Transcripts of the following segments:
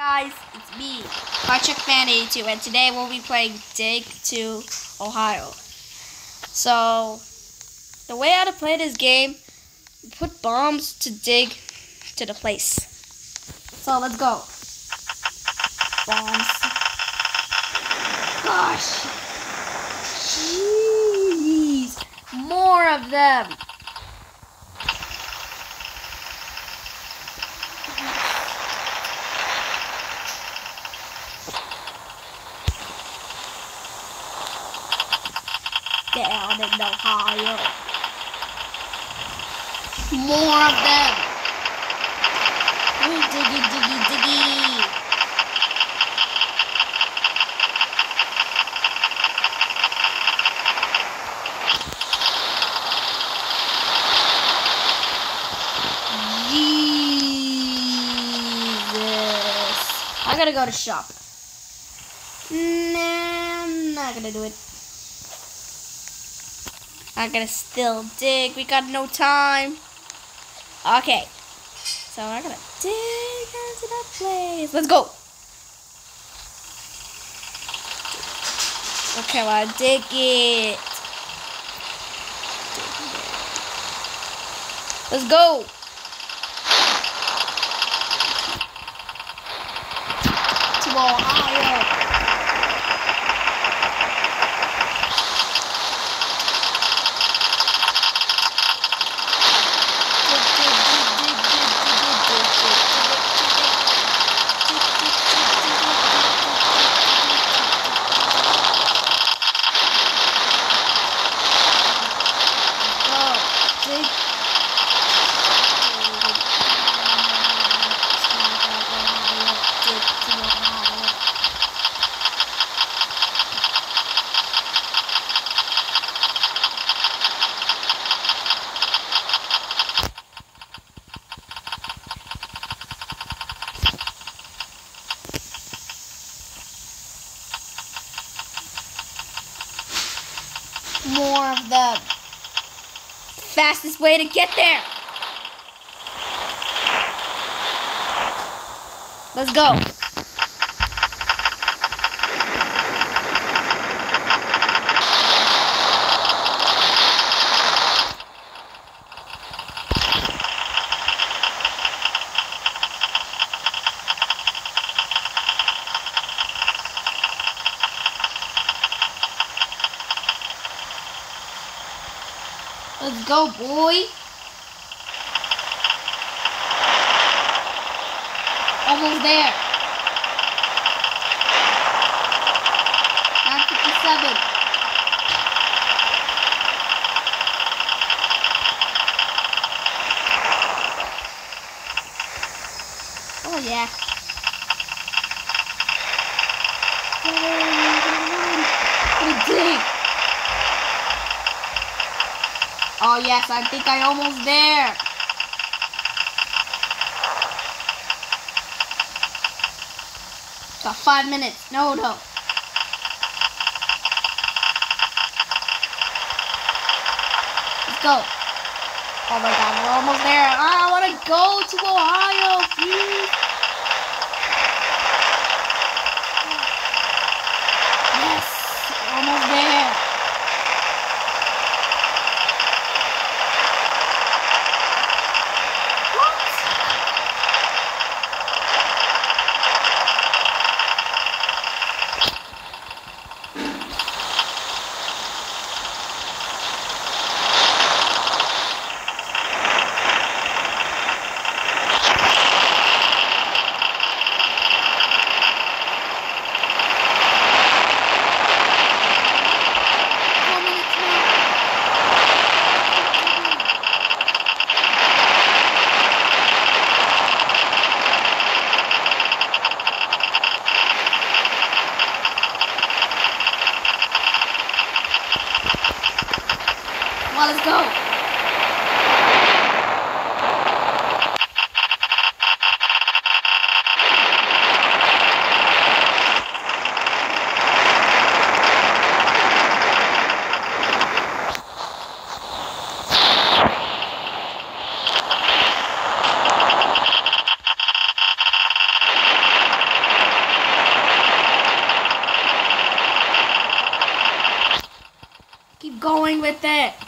guys, it's me, Firetruck Fan 82, and today we'll be playing Dig to Ohio. So, the way how to play this game, put bombs to dig to the place. So, let's go. Bombs. Gosh. Jeez. More of them. Down in Ohio. More of them. Ooh, diggy, diggy, diggy. Jesus. I gotta go to shop. Nah, I'm not gonna do it. I'm gonna still dig. We got no time. Okay. So I'm gonna dig into that place. Let's go. Okay, well, I dig it. Let's go. To fastest way to get there. Let's go. Let's go, boy. Almost there. 957. Oh, yeah. Oh yes, I think I almost there. Got five minutes. No, no. Let's go. Oh my god, we're almost there. Ah, I want to go to Ohio, please. let's go. Keep going with it.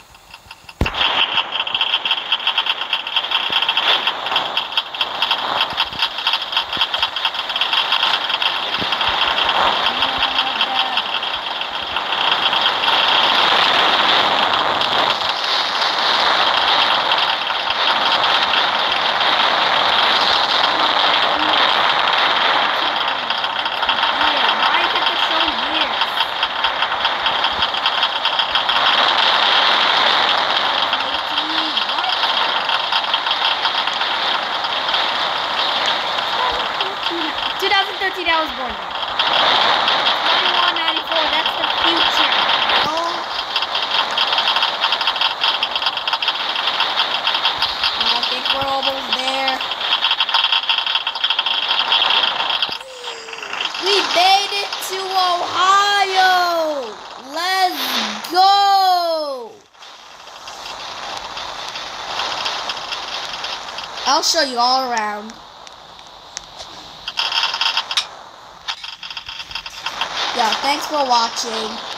13, I was born here. that's the future. Oh. I think we're almost there. We made it to Ohio! Let's go! I'll show you all around. Yeah, thanks for watching.